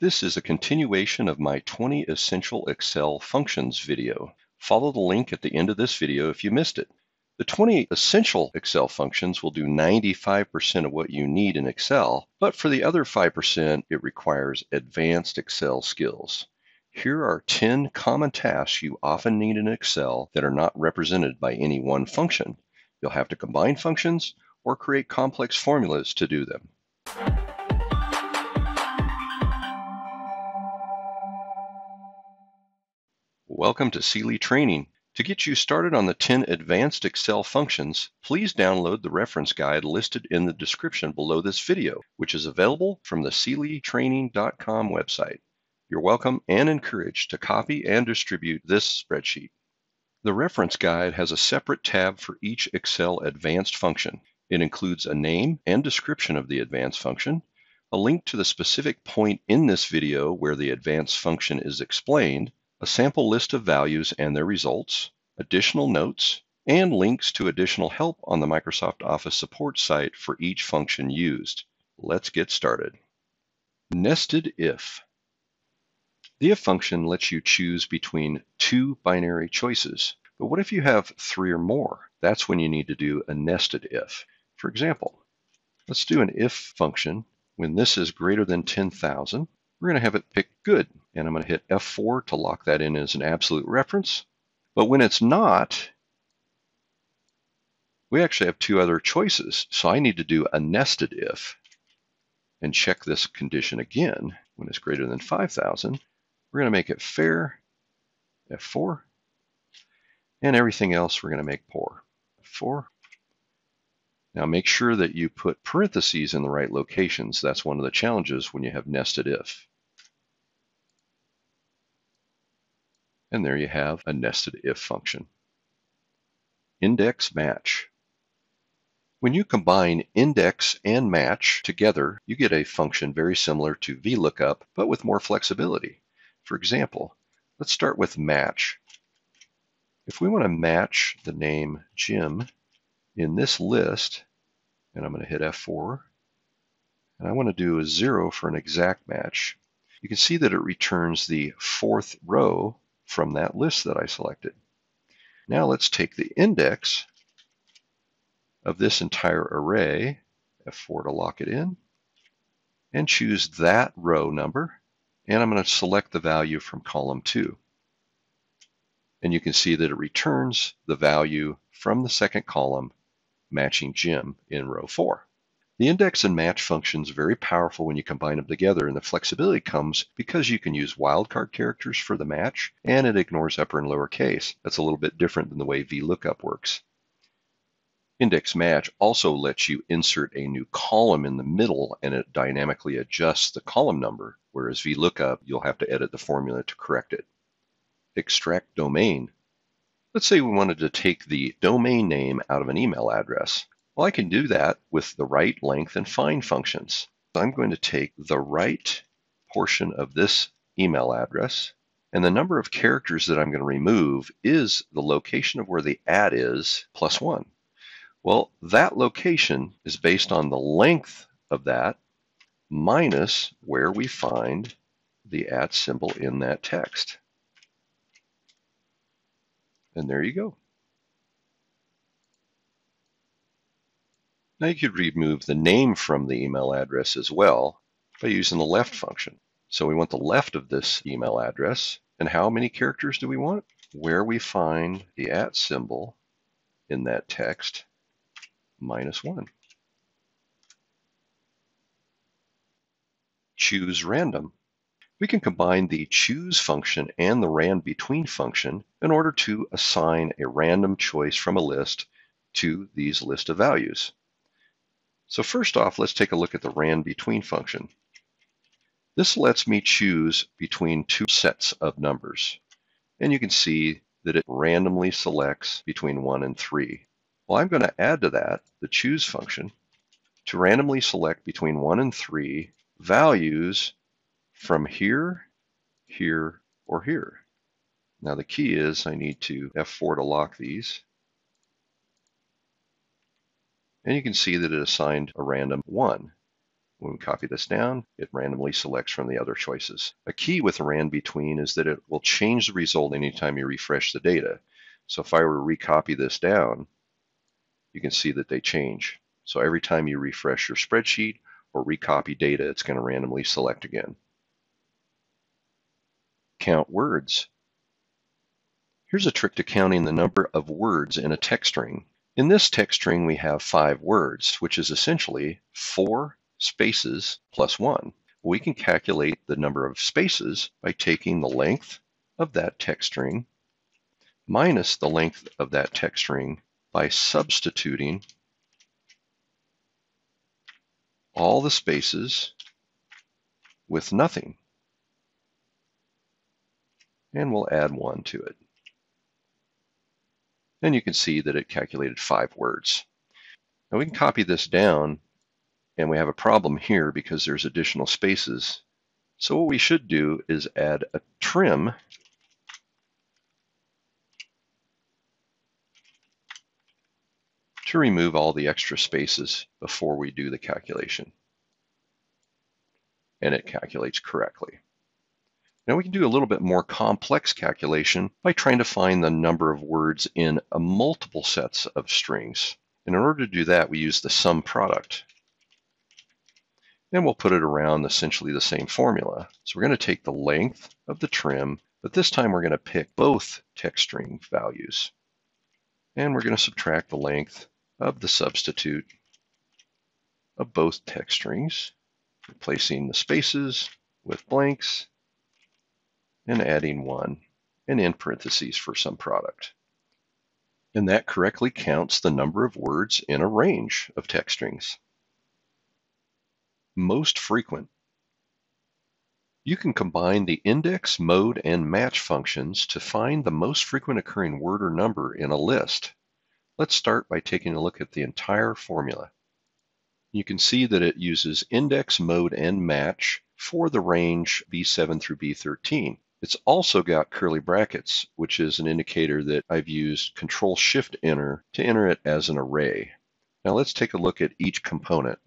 This is a continuation of my 20 Essential Excel Functions video. Follow the link at the end of this video if you missed it. The 20 essential Excel functions will do 95% of what you need in Excel, but for the other 5%, it requires advanced Excel skills. Here are 10 common tasks you often need in Excel that are not represented by any one function. You'll have to combine functions or create complex formulas to do them. Welcome to Sele Training. To get you started on the 10 advanced Excel functions, please download the reference guide listed in the description below this video, which is available from the seletraining.com website. You're welcome and encouraged to copy and distribute this spreadsheet. The reference guide has a separate tab for each Excel advanced function. It includes a name and description of the advanced function, a link to the specific point in this video where the advanced function is explained, a sample list of values and their results, additional notes, and links to additional help on the Microsoft Office support site for each function used. Let's get started. Nested if. The if function lets you choose between two binary choices. But what if you have three or more? That's when you need to do a nested if. For example, let's do an if function when this is greater than 10,000 we're going to have it pick good. And I'm going to hit F4 to lock that in as an absolute reference. But when it's not, we actually have two other choices. So I need to do a nested if and check this condition again when it's greater than 5,000. We're going to make it fair, F4, and everything else we're going to make poor, F4. Now make sure that you put parentheses in the right locations. That's one of the challenges when you have nested if. And there you have a nested if function. Index match. When you combine index and match together, you get a function very similar to VLOOKUP, but with more flexibility. For example, let's start with match. If we want to match the name Jim in this list, and I'm going to hit F4, and I want to do a zero for an exact match, you can see that it returns the fourth row from that list that I selected. Now let's take the index of this entire array, F4 to lock it in, and choose that row number, and I'm going to select the value from column 2. And you can see that it returns the value from the second column matching Jim in row 4. The index and match functions are very powerful when you combine them together, and the flexibility comes because you can use wildcard characters for the match, and it ignores upper and lower case. That's a little bit different than the way VLOOKUP works. Index match also lets you insert a new column in the middle and it dynamically adjusts the column number, whereas VLOOKUP, you'll have to edit the formula to correct it. Extract domain. Let's say we wanted to take the domain name out of an email address. Well, I can do that with the right length and find functions. I'm going to take the right portion of this email address, and the number of characters that I'm going to remove is the location of where the at is plus one. Well, that location is based on the length of that minus where we find the at symbol in that text. And there you go. Now you could remove the name from the email address as well by using the left function. So we want the left of this email address. And how many characters do we want? Where we find the at symbol in that text, minus one. Choose random. We can combine the choose function and the ran between function in order to assign a random choice from a list to these list of values. So first off, let's take a look at the ran between function. This lets me choose between two sets of numbers. And you can see that it randomly selects between 1 and 3. Well, I'm going to add to that the choose function to randomly select between 1 and 3 values from here, here, or here. Now the key is I need to F4 to lock these. And you can see that it assigned a random 1. When we copy this down, it randomly selects from the other choices. A key with a rand between is that it will change the result anytime you refresh the data. So if I were to recopy this down, you can see that they change. So every time you refresh your spreadsheet or recopy data, it's going to randomly select again. Count words. Here's a trick to counting the number of words in a text string. In this text string, we have five words, which is essentially four spaces plus one. We can calculate the number of spaces by taking the length of that text string minus the length of that text string by substituting all the spaces with nothing. And we'll add one to it. And you can see that it calculated five words. Now we can copy this down and we have a problem here because there's additional spaces. So what we should do is add a trim to remove all the extra spaces before we do the calculation. And it calculates correctly. Now we can do a little bit more complex calculation by trying to find the number of words in a multiple sets of strings. And in order to do that, we use the sum product. And we'll put it around essentially the same formula. So we're going to take the length of the trim, but this time we're going to pick both text string values. And we're going to subtract the length of the substitute of both text strings, replacing the spaces with blanks and adding one and in parentheses for sum product. And that correctly counts the number of words in a range of text strings. Most frequent. You can combine the index, mode, and match functions to find the most frequent occurring word or number in a list. Let's start by taking a look at the entire formula. You can see that it uses index, mode, and match for the range B7 through B13. It's also got curly brackets, which is an indicator that I've used Control Shift Enter to enter it as an array. Now let's take a look at each component.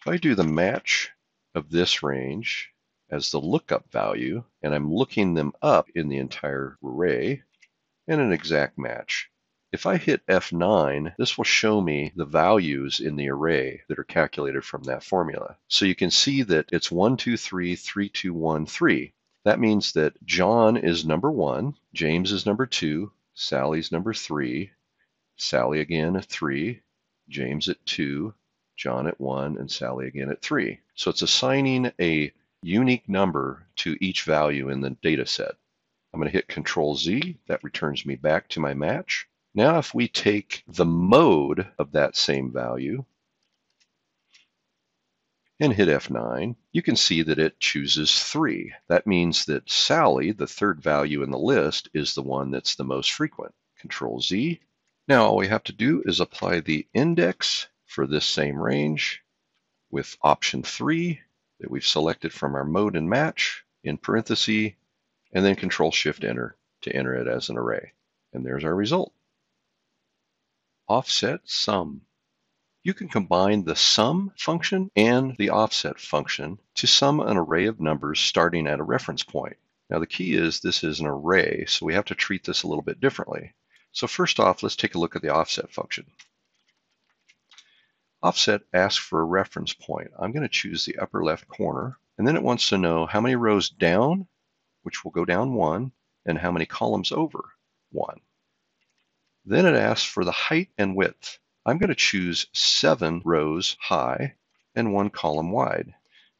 If I do the match of this range as the lookup value, and I'm looking them up in the entire array, and an exact match. If I hit F9, this will show me the values in the array that are calculated from that formula. So you can see that it's 1, 2, 3, 3, 2, 1, 3. That means that John is number 1, James is number 2, Sally's number 3, Sally again at 3, James at 2, John at 1, and Sally again at 3. So it's assigning a unique number to each value in the data set. I'm going to hit Control Z. That returns me back to my match. Now if we take the mode of that same value and hit F9, you can see that it chooses 3. That means that Sally, the third value in the list, is the one that's the most frequent. Control Z. Now all we have to do is apply the index for this same range with option 3 that we've selected from our mode and match in parenthesis, and then Control Shift Enter to enter it as an array. And there's our result offset sum. You can combine the sum function and the offset function to sum an array of numbers starting at a reference point. Now the key is this is an array, so we have to treat this a little bit differently. So first off, let's take a look at the offset function. Offset asks for a reference point. I'm going to choose the upper left corner, and then it wants to know how many rows down, which will go down one, and how many columns over, one. Then it asks for the height and width. I'm going to choose seven rows high and one column wide.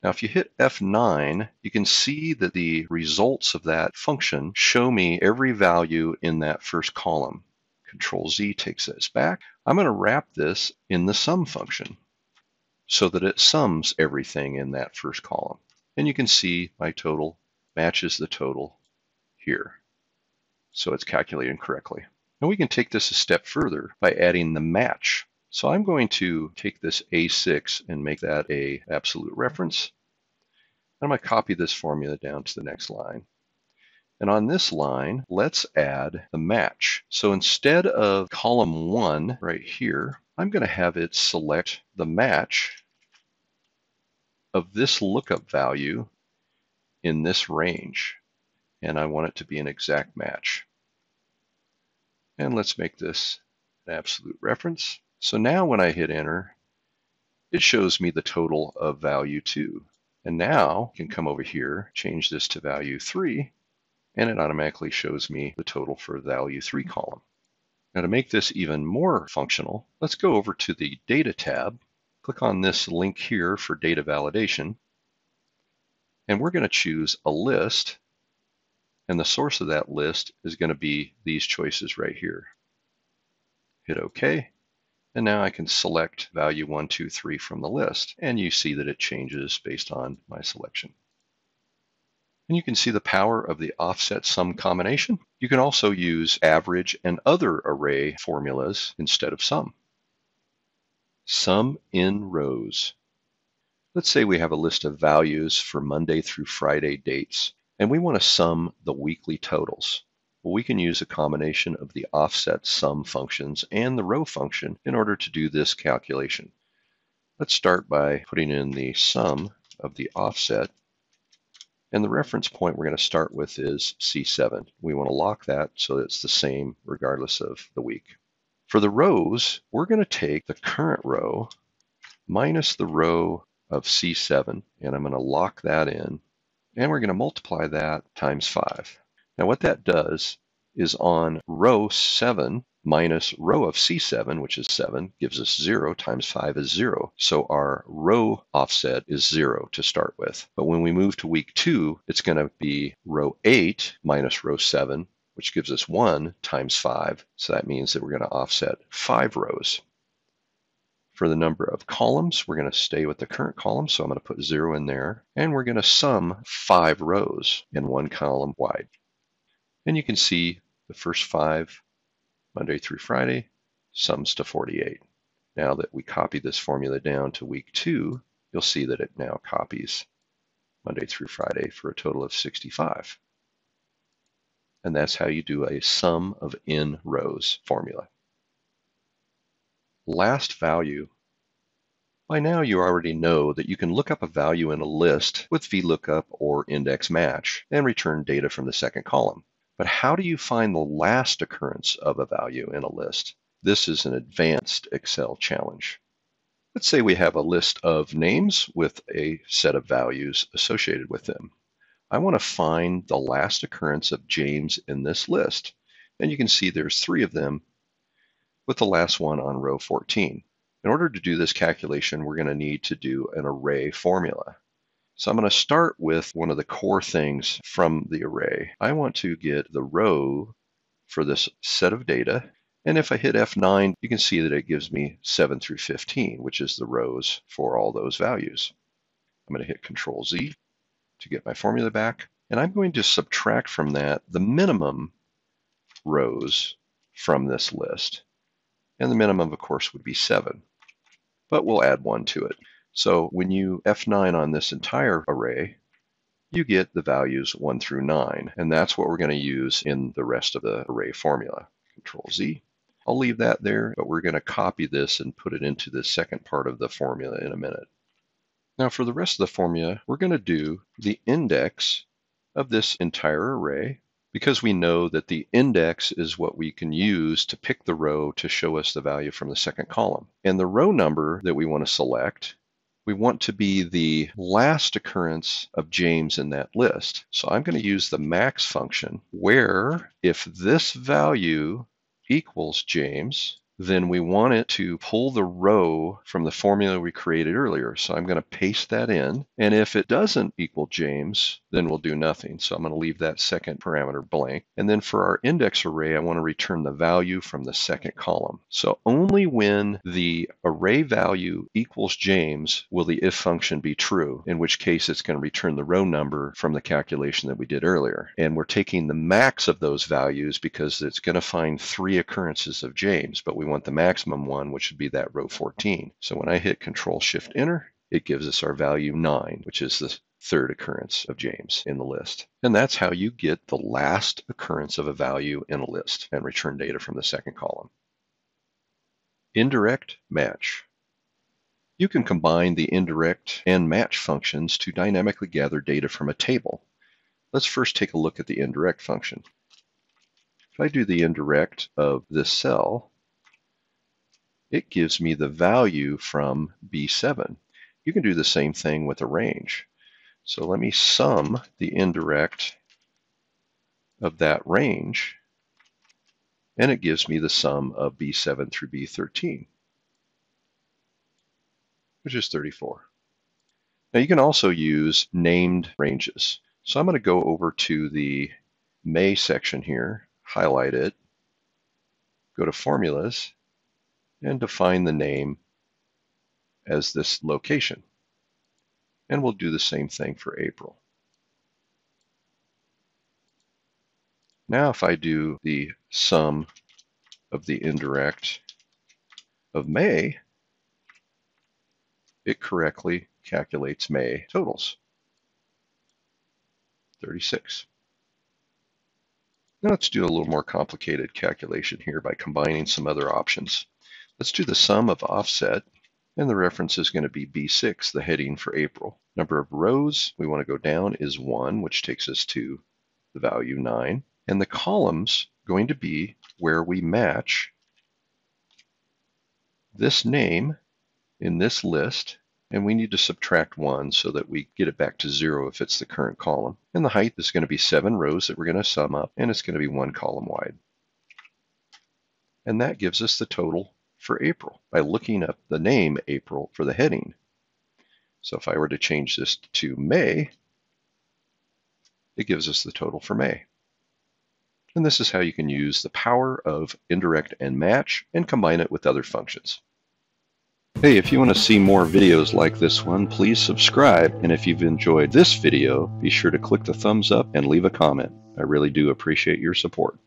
Now, if you hit F9, you can see that the results of that function show me every value in that first column. Control Z takes this back. I'm going to wrap this in the sum function so that it sums everything in that first column. And you can see my total matches the total here. So it's calculating correctly. And we can take this a step further by adding the match. So I'm going to take this A6 and make that a absolute reference. I'm going to copy this formula down to the next line. And on this line, let's add the match. So instead of column one right here, I'm going to have it select the match of this lookup value in this range. And I want it to be an exact match. And let's make this an absolute reference. So now when I hit enter, it shows me the total of value 2. And now I can come over here, change this to value 3, and it automatically shows me the total for value 3 column. Now to make this even more functional, let's go over to the Data tab, click on this link here for data validation, and we're going to choose a list, and the source of that list is going to be these choices right here. Hit OK, and now I can select value 1, 2, 3 from the list, and you see that it changes based on my selection. And you can see the power of the offset sum combination. You can also use average and other array formulas instead of sum. Sum in rows. Let's say we have a list of values for Monday through Friday dates, and we want to sum the weekly totals. Well, we can use a combination of the offset sum functions and the row function in order to do this calculation. Let's start by putting in the sum of the offset and the reference point we're going to start with is C7. We want to lock that so it's the same regardless of the week. For the rows, we're going to take the current row minus the row of C7, and I'm going to lock that in, and we're going to multiply that times 5. Now what that does is on row 7, minus row of C7, which is 7, gives us 0 times 5 is 0. So our row offset is 0 to start with. But when we move to week 2, it's going to be row 8 minus row 7, which gives us 1 times 5. So that means that we're going to offset 5 rows. For the number of columns, we're going to stay with the current column, so I'm going to put 0 in there. And we're going to sum 5 rows in one column wide. And you can see the first 5 Monday through Friday, sums to 48. Now that we copy this formula down to week two, you'll see that it now copies Monday through Friday for a total of 65. And that's how you do a sum of in rows formula. Last value. By now you already know that you can look up a value in a list with VLOOKUP or index match and return data from the second column. But how do you find the last occurrence of a value in a list? This is an advanced Excel challenge. Let's say we have a list of names with a set of values associated with them. I want to find the last occurrence of James in this list. And you can see there's three of them with the last one on row 14. In order to do this calculation, we're going to need to do an array formula. So I'm going to start with one of the core things from the array. I want to get the row for this set of data. And if I hit F9, you can see that it gives me 7 through 15, which is the rows for all those values. I'm going to hit Control Z to get my formula back. And I'm going to subtract from that the minimum rows from this list. And the minimum, of course, would be 7. But we'll add 1 to it. So when you F9 on this entire array, you get the values 1 through 9. And that's what we're going to use in the rest of the array formula. Control Z. I'll leave that there, but we're going to copy this and put it into the second part of the formula in a minute. Now for the rest of the formula, we're going to do the index of this entire array because we know that the index is what we can use to pick the row to show us the value from the second column. And the row number that we want to select we want to be the last occurrence of James in that list. So I'm going to use the max function where if this value equals James, then we want it to pull the row from the formula we created earlier. So I'm going to paste that in. And if it doesn't equal James, then we'll do nothing. So I'm going to leave that second parameter blank. And then for our index array, I want to return the value from the second column. So only when the array value equals James will the if function be true, in which case it's going to return the row number from the calculation that we did earlier. And we're taking the max of those values because it's going to find three occurrences of James, but we want the maximum one, which would be that row 14. So when I hit Control Shift Enter, it gives us our value 9, which is the third occurrence of James in the list. And that's how you get the last occurrence of a value in a list and return data from the second column. Indirect match. You can combine the indirect and match functions to dynamically gather data from a table. Let's first take a look at the indirect function. If I do the indirect of this cell, it gives me the value from B7. You can do the same thing with a range. So let me sum the indirect of that range, and it gives me the sum of B7 through B13, which is 34. Now you can also use named ranges. So I'm going to go over to the May section here, highlight it, go to Formulas, and define the name as this location. And we'll do the same thing for April. Now if I do the sum of the indirect of May, it correctly calculates May totals. 36. Now let's do a little more complicated calculation here by combining some other options. Let's do the sum of offset, and the reference is going to be B6, the heading for April. Number of rows we want to go down is 1, which takes us to the value 9. And the columns going to be where we match this name in this list and we need to subtract 1 so that we get it back to 0 if it's the current column. And the height is going to be 7 rows that we're going to sum up, and it's going to be one column wide. And that gives us the total for April by looking up the name April for the heading. So if I were to change this to May, it gives us the total for May. And this is how you can use the power of indirect and match and combine it with other functions. Hey, if you want to see more videos like this one, please subscribe. And if you've enjoyed this video, be sure to click the thumbs up and leave a comment. I really do appreciate your support.